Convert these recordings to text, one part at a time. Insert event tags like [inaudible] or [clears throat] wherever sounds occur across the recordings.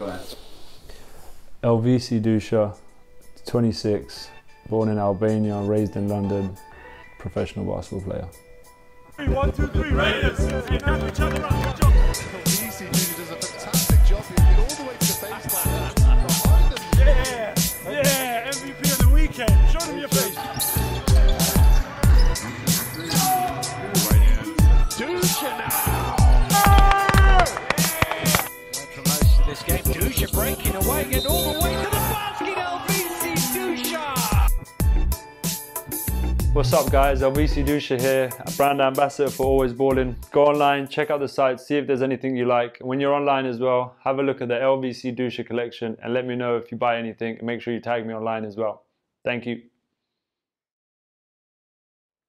Go ahead. Elvisi Dusha, 26, born in Albania, raised in London, professional basketball player. One, two, three, Raiders! What's up, guys? Elvisi Dusha here, a brand ambassador for Always Balling. Go online, check out the site, see if there's anything you like. When you're online as well, have a look at the LVC Dusha collection and let me know if you buy anything. And make sure you tag me online as well. Thank you.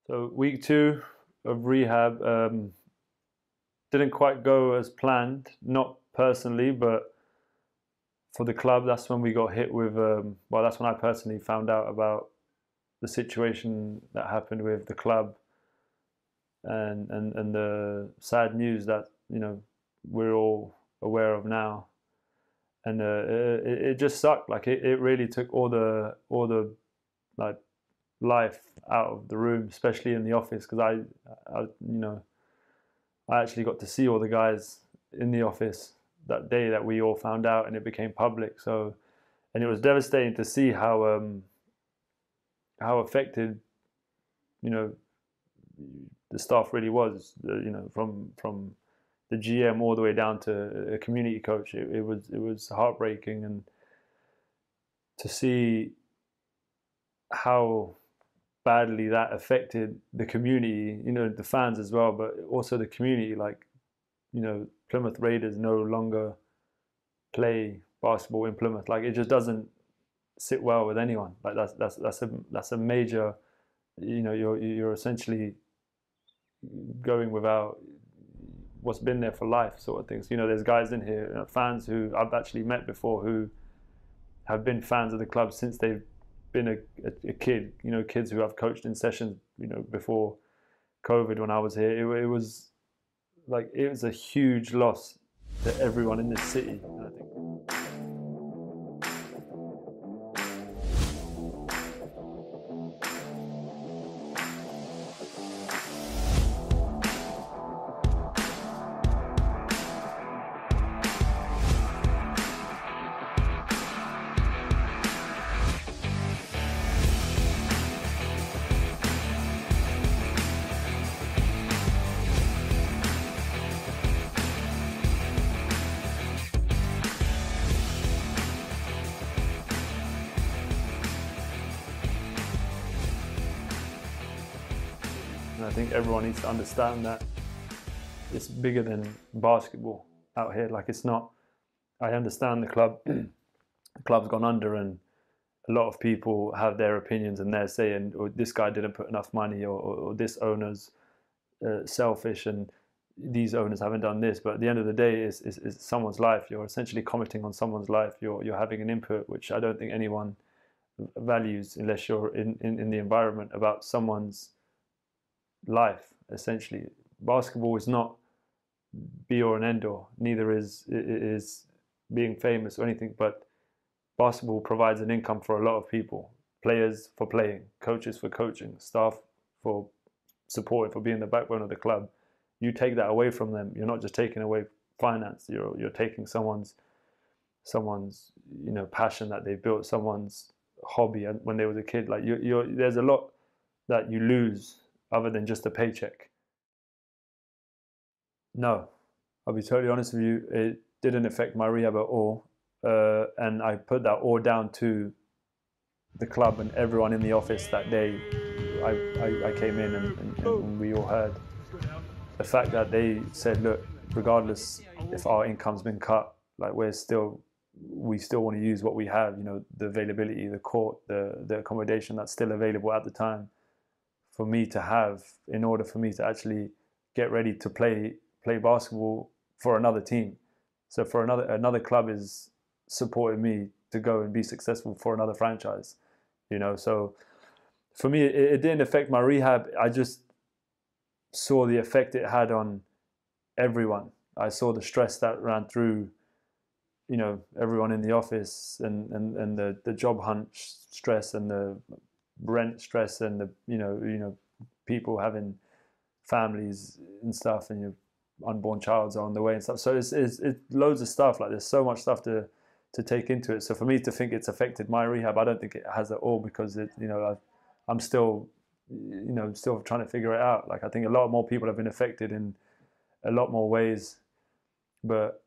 So, week two of rehab um, didn't quite go as planned, not personally, but for the club, that's when we got hit with. Um, well, that's when I personally found out about the situation that happened with the club and, and, and the sad news that you know we're all aware of now. And uh, it, it just sucked. Like it, it really took all the all the like life out of the room especially in the office because I, I you know I actually got to see all the guys in the office that day that we all found out and it became public. So and it was devastating to see how um, how affected you know the staff really was you know from from the GM all the way down to a community coach. It, it was it was heartbreaking. And to see how badly that affected the community you know the fans as well but also the community like you know Plymouth Raiders no longer play basketball in Plymouth. Like it just doesn't sit well with anyone. Like that's that's that's a that's a major, you know, you're you're essentially going without what's been there for life, sort of things. You know, there's guys in here, you know, fans who I've actually met before who have been fans of the club since they've been a, a, a kid. You know, kids who I've coached in sessions, you know, before COVID when I was here. It, it was like it was a huge loss to everyone in this city. Think everyone needs to understand that it's bigger than basketball out here. Like it's not. I understand the club. [clears throat] the club's gone under, and a lot of people have their opinions and they're saying, "Or this guy didn't put enough money," or, or, or this owner's uh, selfish, and these owners haven't done this. But at the end of the day, it's, it's, it's someone's life. You're essentially commenting on someone's life. You're you're having an input, which I don't think anyone values unless you're in, in, in the environment about someone's life essentially. Basketball is not be or an end all neither is is being famous or anything but basketball provides an income for a lot of people. Players for playing coaches for coaching staff for support for being the backbone of the club. You take that away from them. You're not just taking away finance. You're you're taking someone's someone's you know passion that they built someone's hobby. And when they was a kid like you you're there's a lot that you lose other than just a paycheck? No, I'll be totally honest with you. It didn't affect my rehab at all, uh, and I put that all down to the club and everyone in the office that day. I, I, I came in and, and, and we all heard the fact that they said, look, regardless if our income's been cut, like we're still we still want to use what we have, you know, the availability, the court, the the accommodation that's still available at the time for me to have in order for me to actually get ready to play play basketball for another team. So for another another club is supporting me to go and be successful for another franchise. You know, so for me it, it didn't affect my rehab. I just saw the effect it had on everyone. I saw the stress that ran through you know everyone in the office and and, and the, the job hunt stress and the rent stress and the you know you know people having families and stuff and your unborn child's on the way and stuff. So it's, it's, it's loads of stuff like there's so much stuff to to take into it. So for me to think it's affected my rehab I don't think it has at all because it you know I, I'm still you know still trying to figure it out. Like I think a lot more people have been affected in a lot more ways. But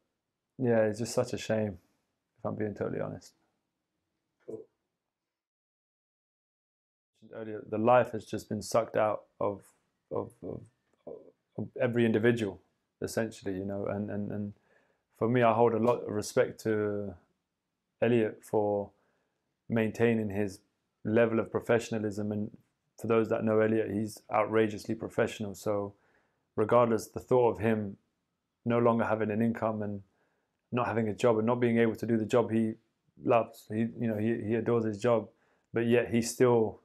yeah, it's just such a shame, if I'm being totally honest. Earlier, the life has just been sucked out of of, of, of every individual, essentially, you know. And, and and for me, I hold a lot of respect to Elliot for maintaining his level of professionalism. And for those that know Elliot, he's outrageously professional. So, regardless, the thought of him no longer having an income and not having a job and not being able to do the job he loves. He, you know, he, he adores his job, but yet he still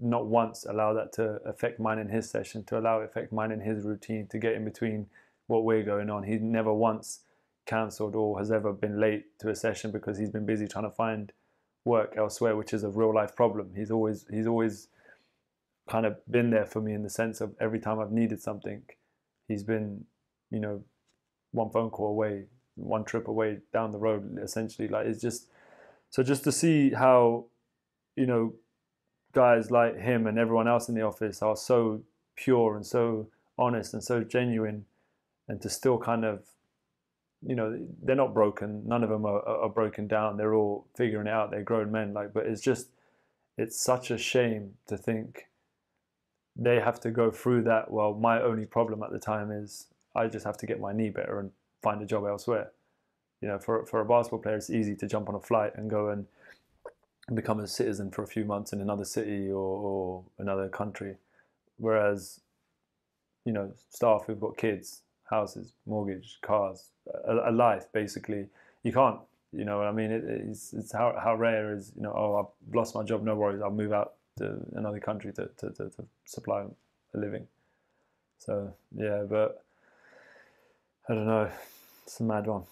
not once allow that to affect mine in his session, to allow it affect mine in his routine, to get in between what we're going on. He never once cancelled or has ever been late to a session because he's been busy trying to find work elsewhere, which is a real life problem. He's always he's always kind of been there for me in the sense of every time I've needed something, he's been, you know, one phone call away, one trip away down the road essentially like it's just so just to see how you know guys like him and everyone else in the office are so pure and so honest and so genuine and to still kind of you know they're not broken. None of them are, are broken down. They're all figuring it out. They're grown men. Like but it's just it's such a shame to think they have to go through that. Well my only problem at the time is i just have to get my knee better and find a job elsewhere. You know, for for a basketball player, it's easy to jump on a flight and go and become a citizen for a few months in another city or, or another country. Whereas, you know, staff who've got kids, houses, mortgage, cars, a, a life basically, you can't. You know, I mean, it, it's it's how how rare is you know, oh, I've lost my job, no worries, I'll move out to another country to to, to, to supply a living. So yeah, but I don't know. It's a mad one.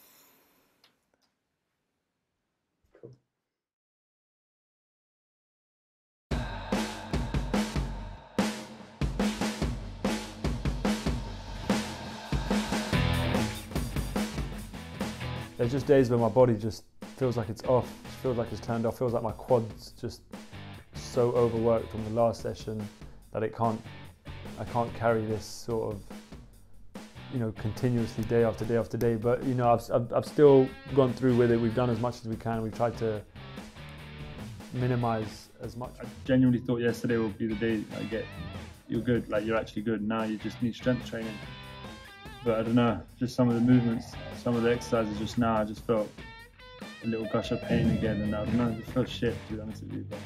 There's just days where my body just feels like it's off, feels like it's turned off, feels like my quads just so overworked from the last session that it can't, I can't carry this sort of you know, continuously day after day after day. But you know, I've, I've, I've still gone through with it. We've done as much as we can. We've tried to minimize as much. I genuinely thought yesterday would be the day I get you're good, like you're actually good. Now you just need strength training. But I don't know, just some of the movements, some of the exercises just now, I just felt a little gush of pain again, and I don't know, just felt shit to be honest with you. But